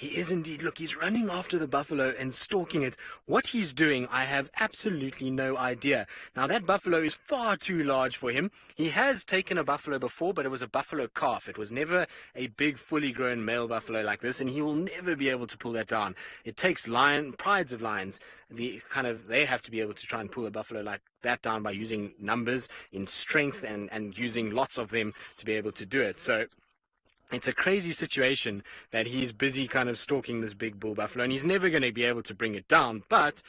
He is indeed. Look, he's running after the buffalo and stalking it. What he's doing, I have absolutely no idea. Now, that buffalo is far too large for him. He has taken a buffalo before, but it was a buffalo calf. It was never a big, fully grown male buffalo like this, and he will never be able to pull that down. It takes lion, prides of lions, the kind of, they have to be able to try and pull a buffalo like that down by using numbers in strength and, and using lots of them to be able to do it. So it's a crazy situation that he's busy kind of stalking this big bull buffalo and he's never going to be able to bring it down. But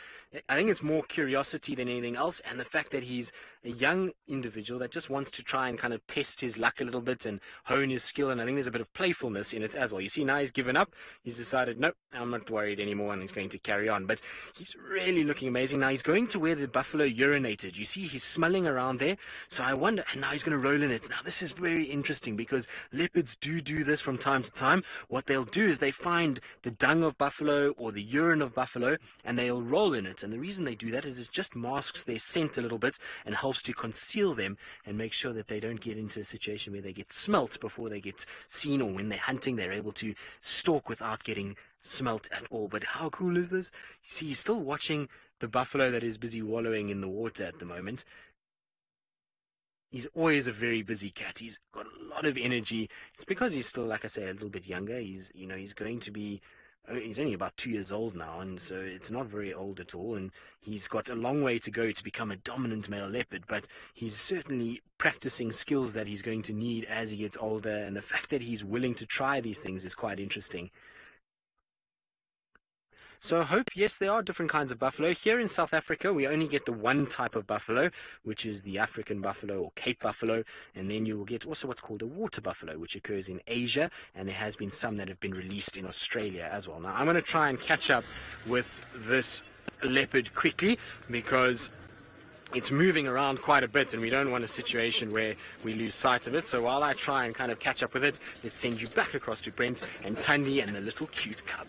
I think it's more curiosity than anything else and the fact that he's a young individual that just wants to try and kind of test his luck a little bit and hone his skill. And I think there's a bit of playfulness in it as well. You see, now he's given up. He's decided, nope, I'm not worried anymore and he's going to carry on. But he's really looking amazing. Now he's going to where the buffalo urinated. You see, he's smelling around there. So I wonder, and now he's going to roll in it. Now this is very interesting because leopards do do this from time to time. What they'll do is they find the dung of buffalo or the urine of buffalo and they'll roll in it. And the reason they do that is it just masks their scent a little bit and helps to conceal them and make sure that they don't get into a situation where they get smelt before they get seen or when they're hunting, they're able to stalk without getting smelt at all. But how cool is this? You see, he's still watching the buffalo that is busy wallowing in the water at the moment. He's always a very busy cat. He's got a lot of energy. It's because he's still, like I say, a little bit younger. He's, you know, he's going to be Uh, he's only about two years old now, and so it's not very old at all. And he's got a long way to go to become a dominant male leopard, but he's certainly practicing skills that he's going to need as he gets older. And the fact that he's willing to try these things is quite interesting. So hope, yes, there are different kinds of buffalo. Here in South Africa, we only get the one type of buffalo, which is the African buffalo or Cape buffalo. And then you will get also what's called a water buffalo, which occurs in Asia. And there has been some that have been released in Australia as well. Now, I'm going to try and catch up with this leopard quickly because it's moving around quite a bit and we don't want a situation where we lose sight of it. So while I try and kind of catch up with it, let's send you back across to Brent and Tundi and the little cute cub.